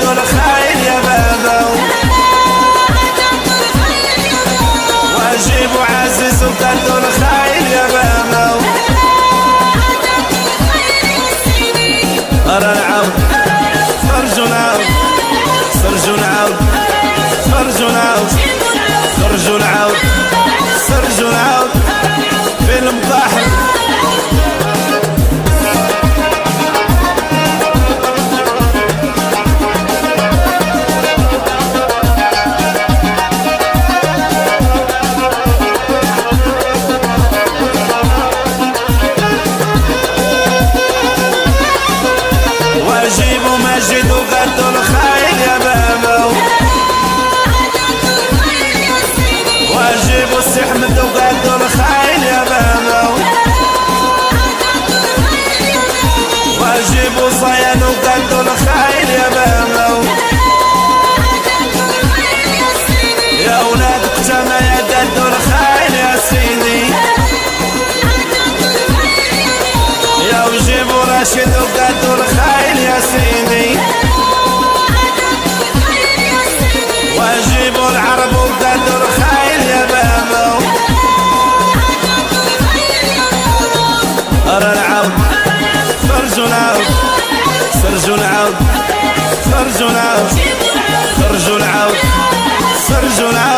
Todos los sabes. خرجوا نعاود خرجوا نعاود خرجوا نعاود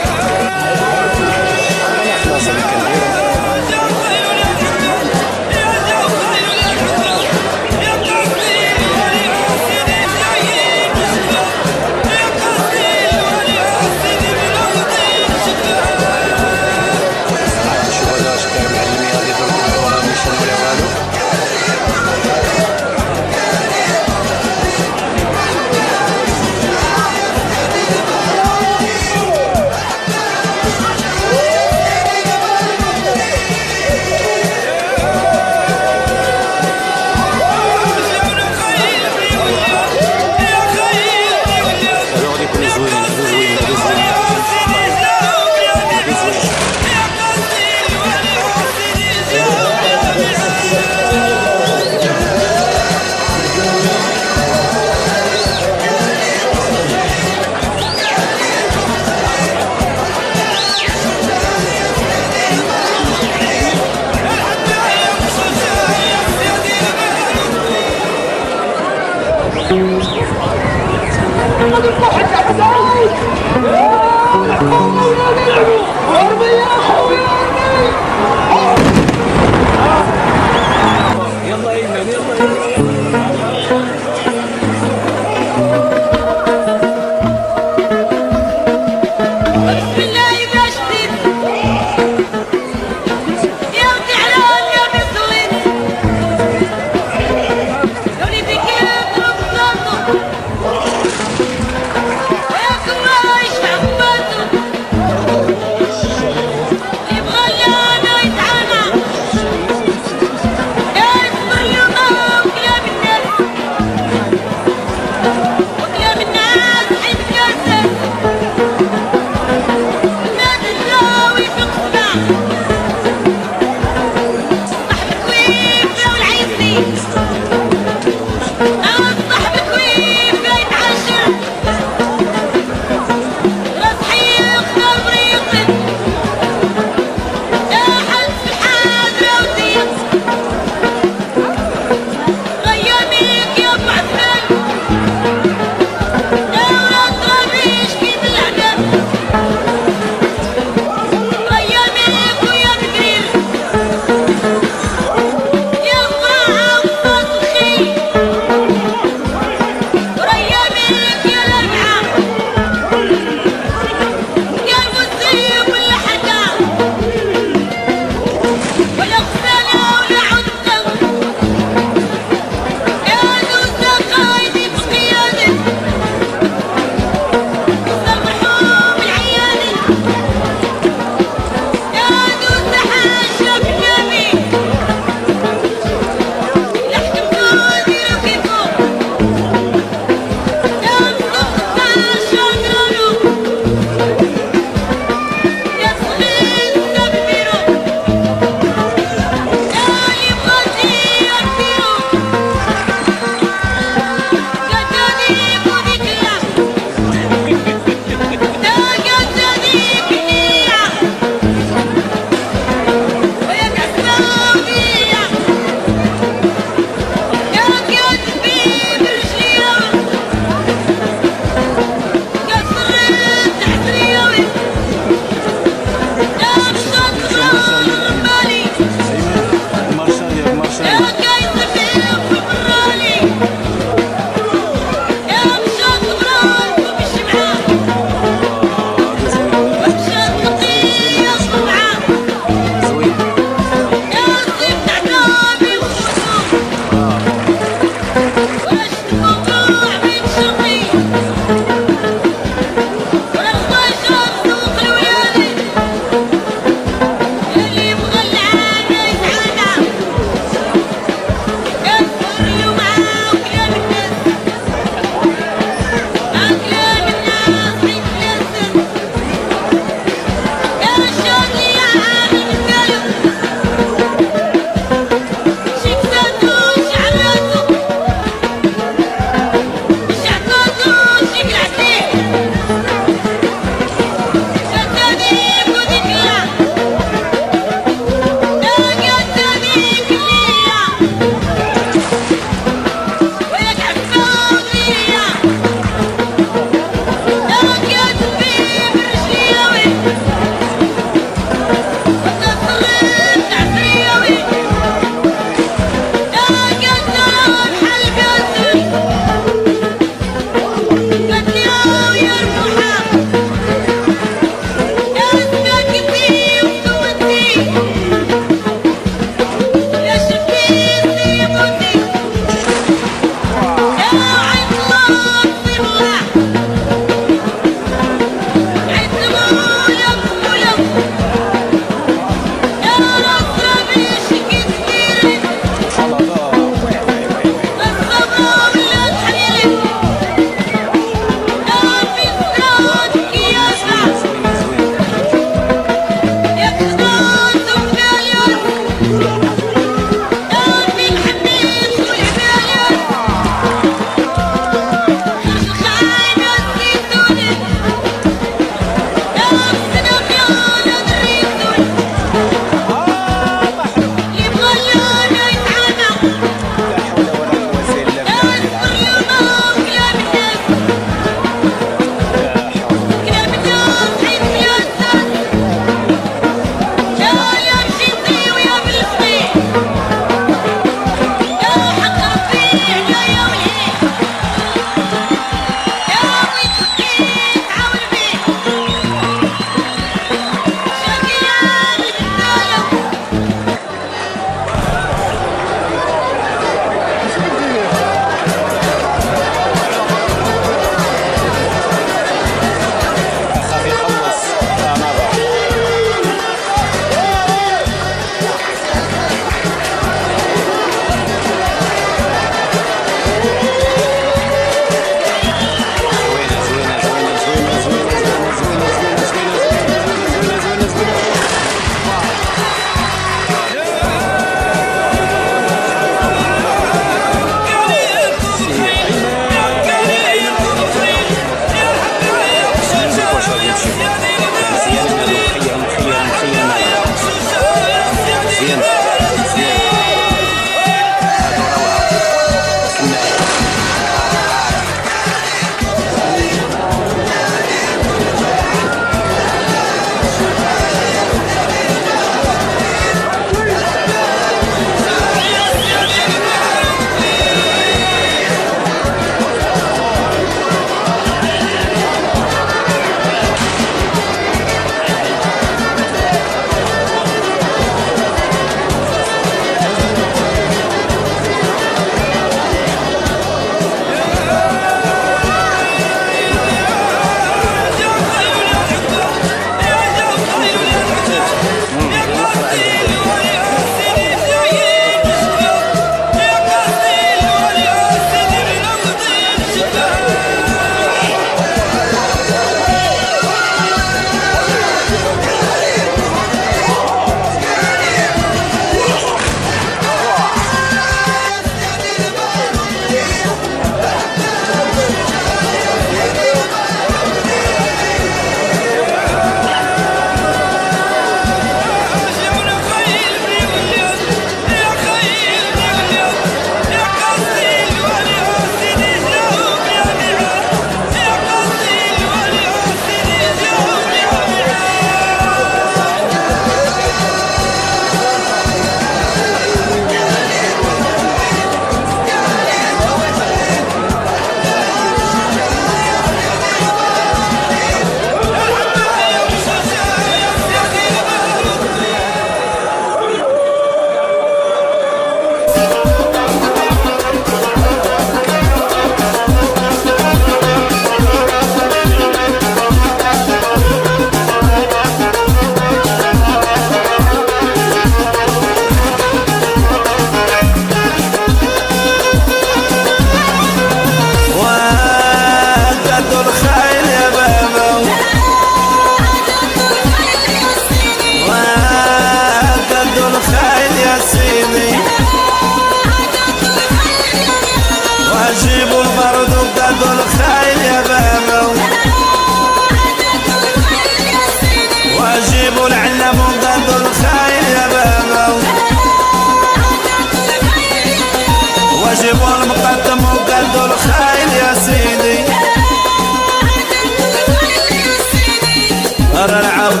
خر العرض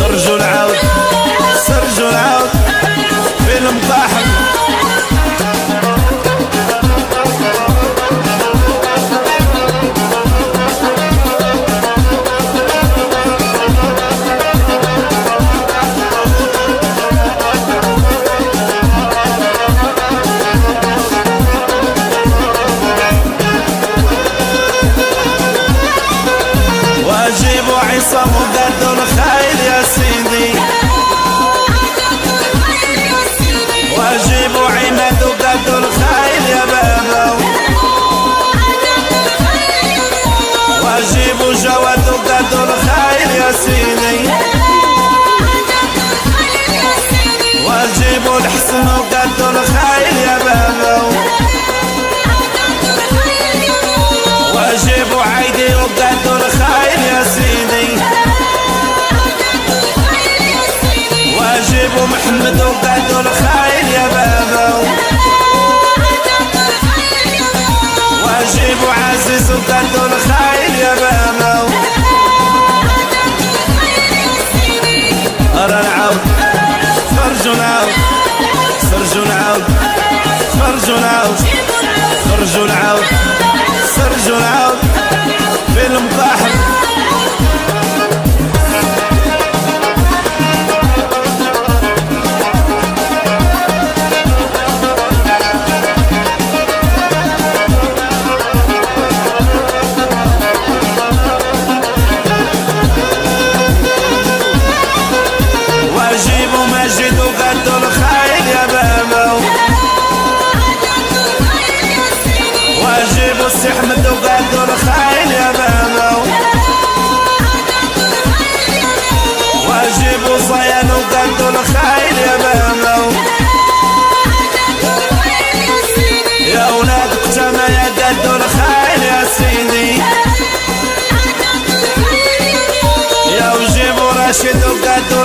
خرجوا العرض سرجوا العرض في المطاحن أنتم قد الخيل الخيل يا بابا ارى العود فرجوا العود فرجوا العود فرجوا العود فرجوا العود في المقاحب Haciendo gato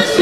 Yes.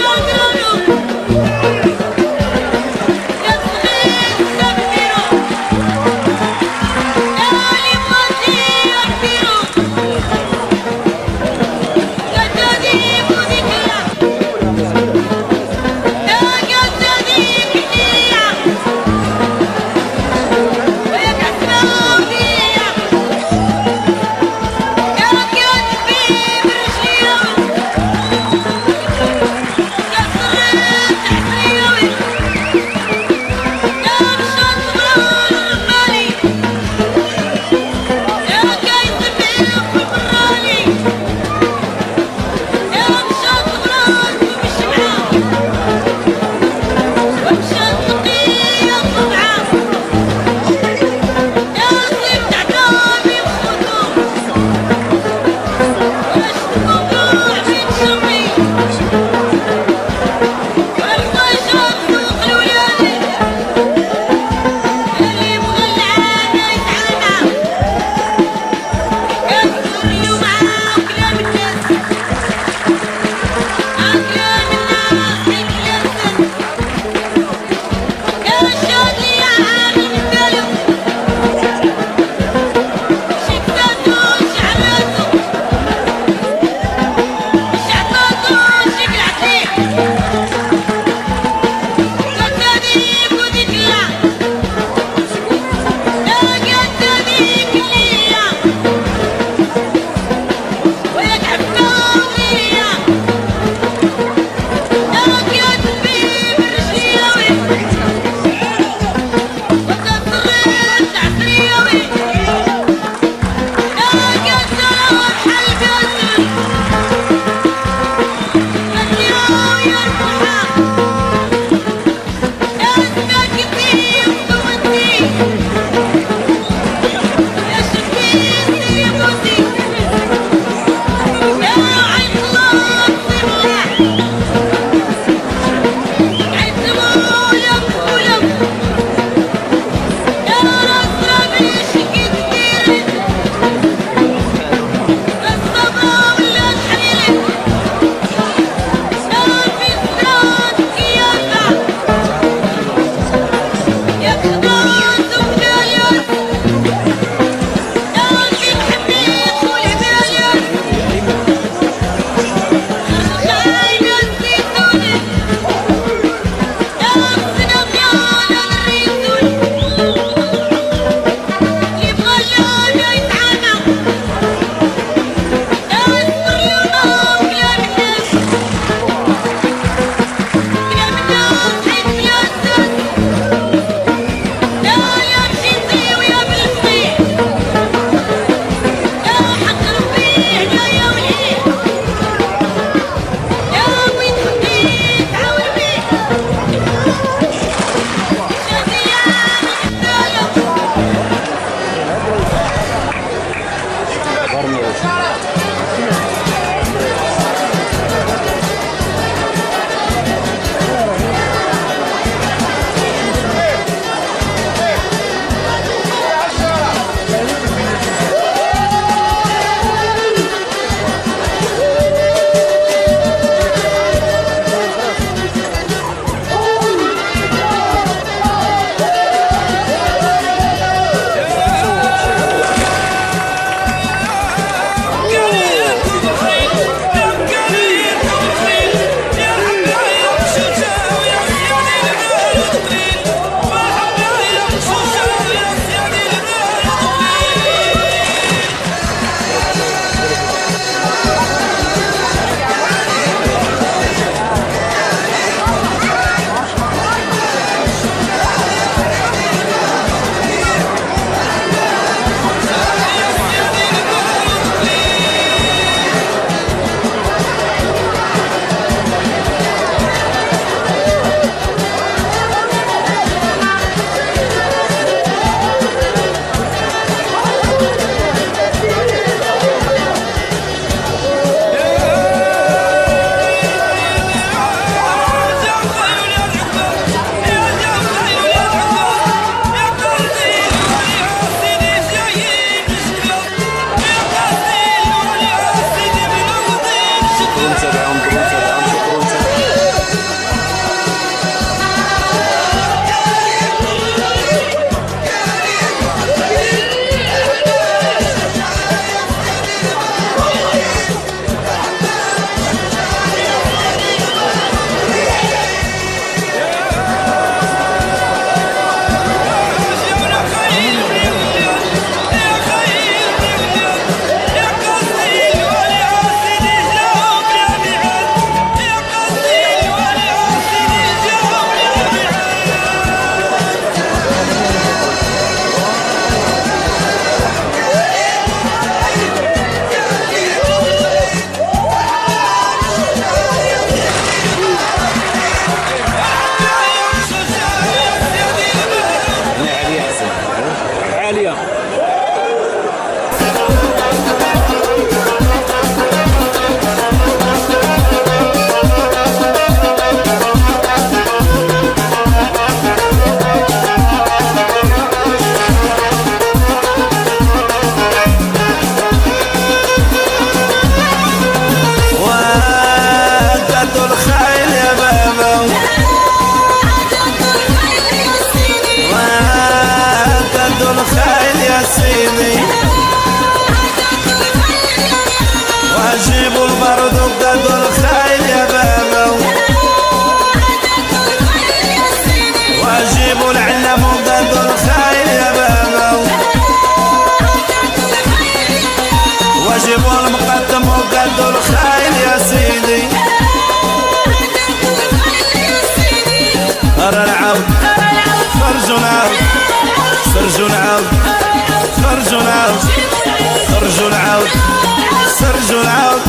سرجوا العود.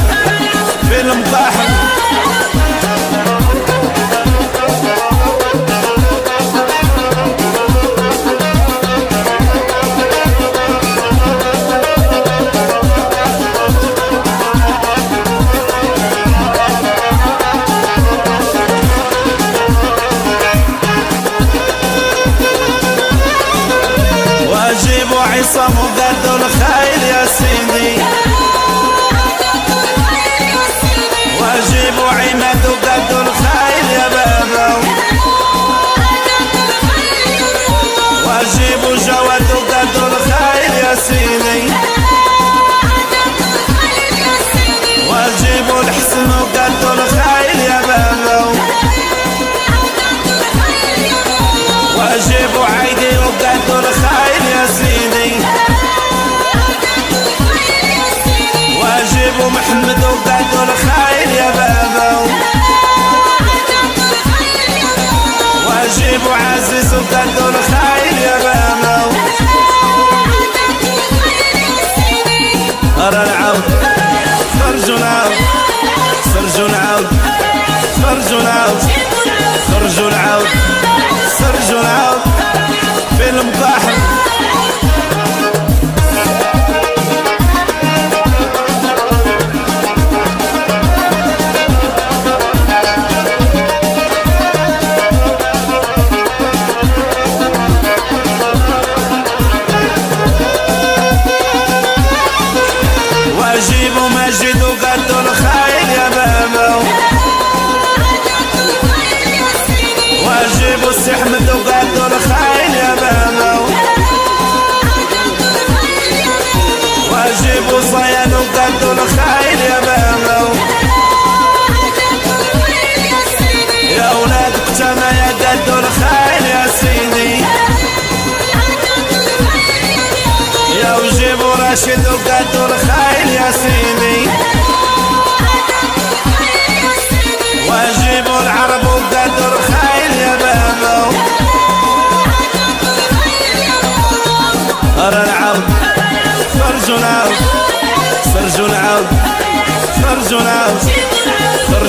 في المطاحن خرجوا العود خرجوا العود خرجوا العود